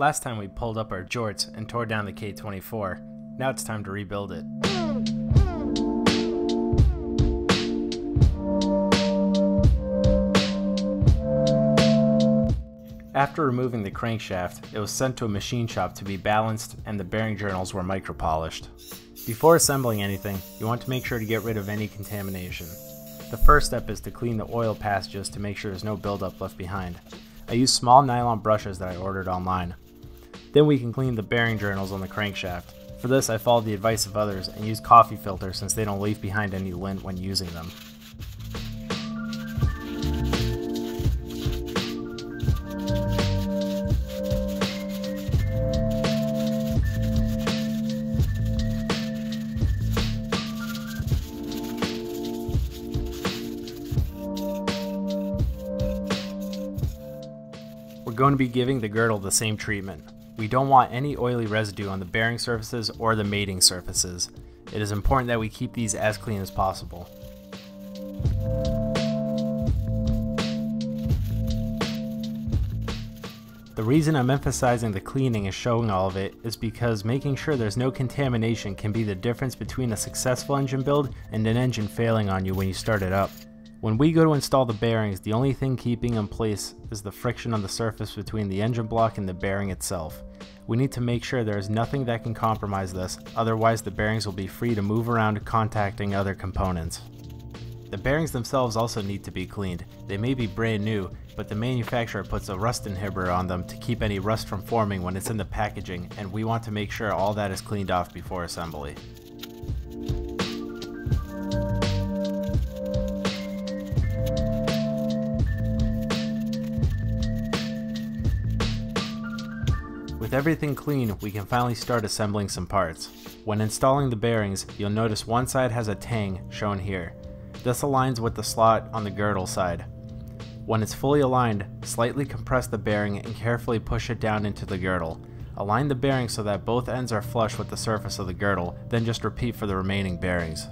Last time we pulled up our jorts and tore down the K24. Now it's time to rebuild it. After removing the crankshaft, it was sent to a machine shop to be balanced and the bearing journals were micropolished. Before assembling anything, you want to make sure to get rid of any contamination. The first step is to clean the oil passages to make sure there's no buildup left behind. I use small nylon brushes that I ordered online. Then we can clean the bearing journals on the crankshaft. For this I followed the advice of others and used coffee filters since they don't leave behind any lint when using them. We're going to be giving the girdle the same treatment. We don't want any oily residue on the bearing surfaces or the mating surfaces. It is important that we keep these as clean as possible. The reason I'm emphasizing the cleaning and showing all of it is because making sure there's no contamination can be the difference between a successful engine build and an engine failing on you when you start it up. When we go to install the bearings, the only thing keeping in place is the friction on the surface between the engine block and the bearing itself. We need to make sure there is nothing that can compromise this, otherwise the bearings will be free to move around contacting other components. The bearings themselves also need to be cleaned. They may be brand new, but the manufacturer puts a rust inhibitor on them to keep any rust from forming when it's in the packaging, and we want to make sure all that is cleaned off before assembly. With everything clean, we can finally start assembling some parts. When installing the bearings, you'll notice one side has a tang, shown here. This aligns with the slot on the girdle side. When it's fully aligned, slightly compress the bearing and carefully push it down into the girdle. Align the bearing so that both ends are flush with the surface of the girdle, then just repeat for the remaining bearings.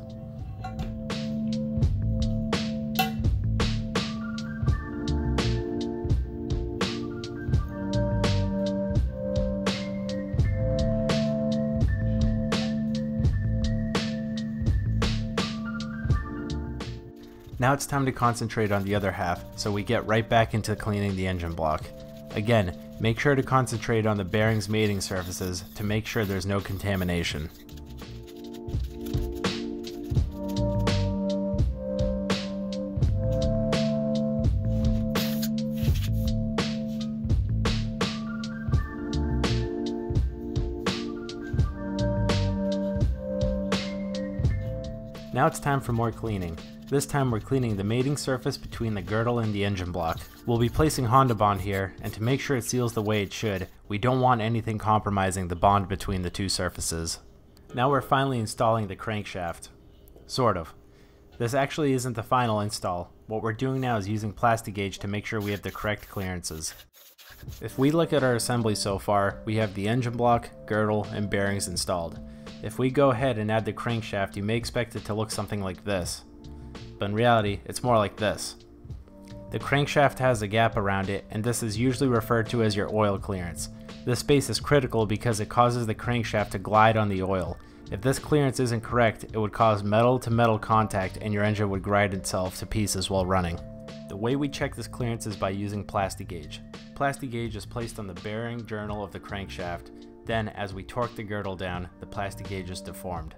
Now it's time to concentrate on the other half, so we get right back into cleaning the engine block. Again, make sure to concentrate on the bearings mating surfaces to make sure there's no contamination. Now it's time for more cleaning. This time we're cleaning the mating surface between the girdle and the engine block. We'll be placing Honda Bond here, and to make sure it seals the way it should, we don't want anything compromising the bond between the two surfaces. Now we're finally installing the crankshaft. Sort of. This actually isn't the final install. What we're doing now is using Plastigauge to make sure we have the correct clearances. If we look at our assembly so far, we have the engine block, girdle, and bearings installed. If we go ahead and add the crankshaft, you may expect it to look something like this. But in reality, it's more like this. The crankshaft has a gap around it, and this is usually referred to as your oil clearance. This space is critical because it causes the crankshaft to glide on the oil. If this clearance isn't correct, it would cause metal to metal contact and your engine would grind itself to pieces while running. The way we check this clearance is by using Plastigauge. Plastic gauge is placed on the bearing journal of the crankshaft, then as we torque the girdle down, the Plastigauge is deformed.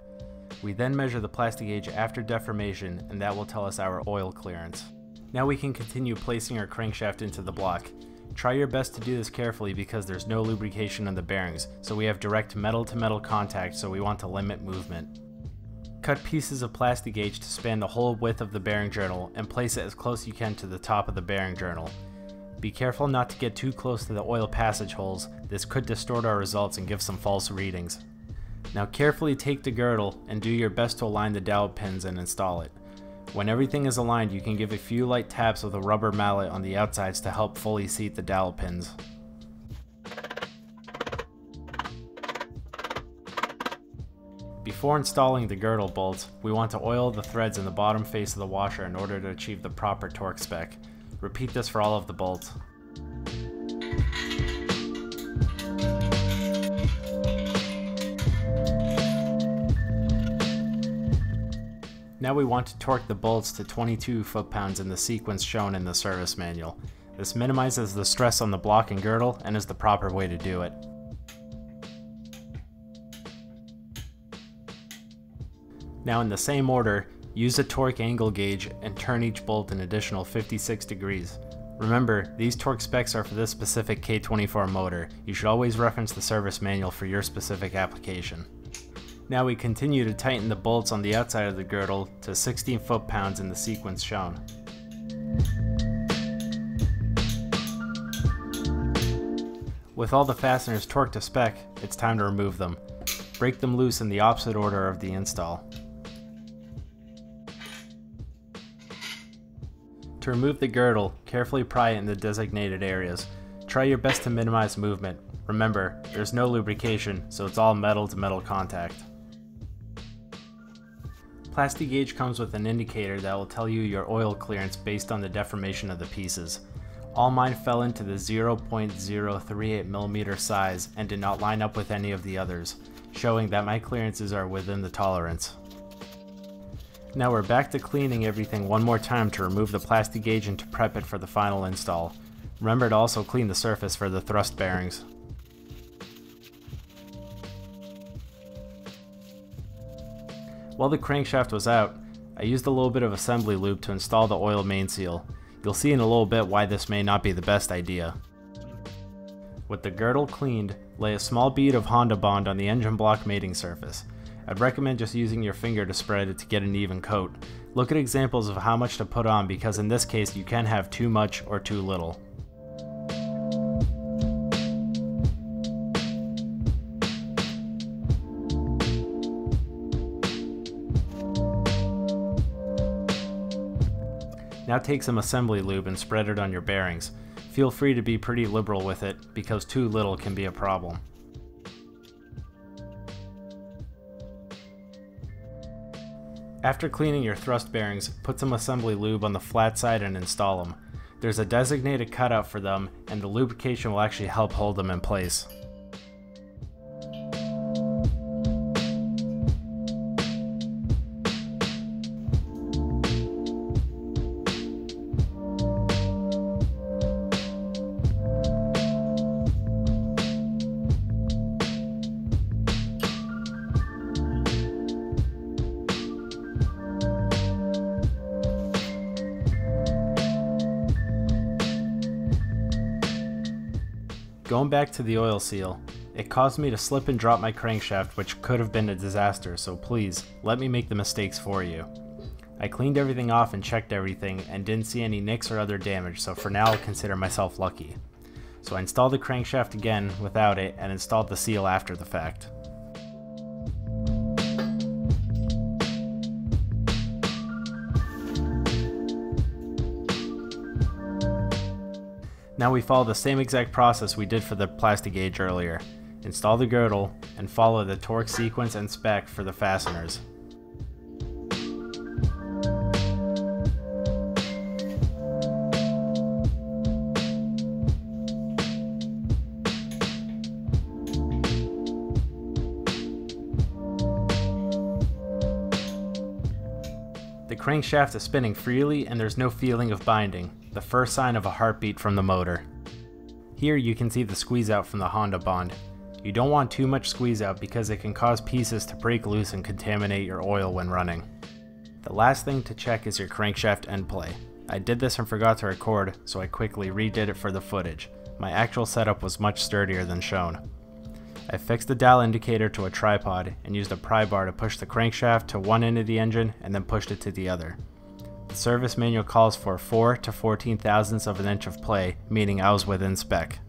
We then measure the Plastigauge after deformation and that will tell us our oil clearance. Now we can continue placing our crankshaft into the block. Try your best to do this carefully because there's no lubrication in the bearings, so we have direct metal to metal contact so we want to limit movement. Cut pieces of plastic gauge to span the whole width of the bearing journal and place it as close you can to the top of the bearing journal. Be careful not to get too close to the oil passage holes, this could distort our results and give some false readings. Now carefully take the girdle and do your best to align the dowel pins and install it. When everything is aligned you can give a few light taps with a rubber mallet on the outsides to help fully seat the dowel pins. Before installing the girdle bolts, we want to oil the threads in the bottom face of the washer in order to achieve the proper torque spec. Repeat this for all of the bolts. Now we want to torque the bolts to 22 foot-pounds in the sequence shown in the service manual. This minimizes the stress on the block and girdle and is the proper way to do it. Now in the same order, use a torque angle gauge and turn each bolt an additional 56 degrees. Remember, these torque specs are for this specific K24 motor. You should always reference the service manual for your specific application. Now we continue to tighten the bolts on the outside of the girdle to 16 foot-pounds in the sequence shown. With all the fasteners torqued to spec, it's time to remove them. Break them loose in the opposite order of the install. To remove the girdle, carefully pry it in the designated areas. Try your best to minimize movement. Remember, there's no lubrication, so it's all metal to metal contact. Plasti-Gauge comes with an indicator that will tell you your oil clearance based on the deformation of the pieces. All mine fell into the 0.038mm size and did not line up with any of the others, showing that my clearances are within the tolerance. Now we're back to cleaning everything one more time to remove the Plasti-Gauge and to prep it for the final install. Remember to also clean the surface for the thrust bearings. While the crankshaft was out, I used a little bit of assembly lube to install the oil main seal. You'll see in a little bit why this may not be the best idea. With the girdle cleaned, lay a small bead of Honda Bond on the engine block mating surface. I'd recommend just using your finger to spread it to get an even coat. Look at examples of how much to put on because in this case you can have too much or too little. Now take some assembly lube and spread it on your bearings. Feel free to be pretty liberal with it, because too little can be a problem. After cleaning your thrust bearings, put some assembly lube on the flat side and install them. There's a designated cutout for them, and the lubrication will actually help hold them in place. Going back to the oil seal, it caused me to slip and drop my crankshaft which could have been a disaster, so please, let me make the mistakes for you. I cleaned everything off and checked everything and didn't see any nicks or other damage, so for now I'll consider myself lucky. So I installed the crankshaft again without it and installed the seal after the fact. Now we follow the same exact process we did for the plastic gauge earlier. Install the girdle, and follow the torque sequence and spec for the fasteners. The crankshaft is spinning freely and there's no feeling of binding, the first sign of a heartbeat from the motor. Here you can see the squeeze out from the Honda Bond. You don't want too much squeeze out because it can cause pieces to break loose and contaminate your oil when running. The last thing to check is your crankshaft end play. I did this and forgot to record, so I quickly redid it for the footage. My actual setup was much sturdier than shown. I fixed the dial indicator to a tripod and used a pry bar to push the crankshaft to one end of the engine and then pushed it to the other. The service manual calls for 4 to 14 thousandths of an inch of play, meaning I was within spec.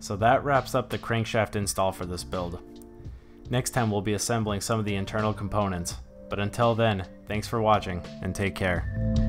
So that wraps up the crankshaft install for this build. Next time we'll be assembling some of the internal components, but until then, thanks for watching and take care.